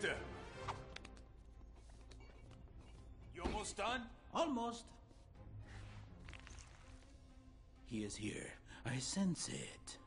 Hector. You almost done? Almost. He is here. I sense it.